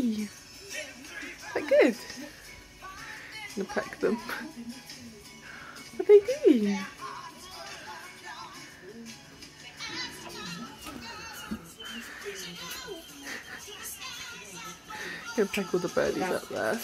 Hey! That good? I'm gonna pack them. What are they doing? Gonna peck all the birdies up there.